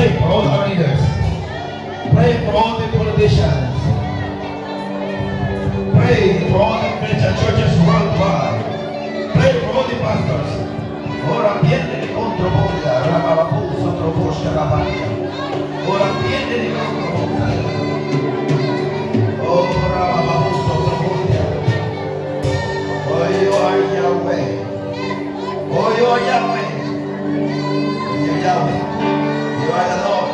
Pray for all our leaders. Pray for all the politicians. Pray for all the Christian churches worldwide. Pray for all the pastors. Ora viene contro voglia, rabababuso, troboscia, rabaglia. Ora viene contro voglia. Ora bababuso, troboscia. Oh, you are Yahweh. Oh, you are Yahweh. Yahweh. You are the Lord.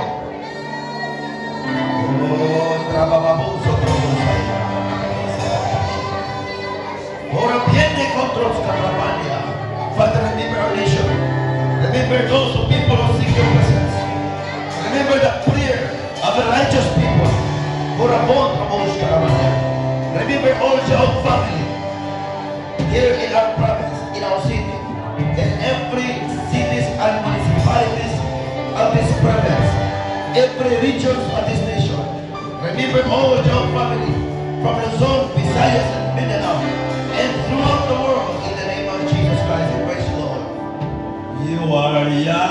Remember nation. Remember those who people who seek your presence. Remember the prayer of the righteous people. Remember all your family region of this nation. Remember all your family from Luzon, Visayas, and Mindanao, and throughout the world in the name of Jesus Christ. And praise the Lord. You are.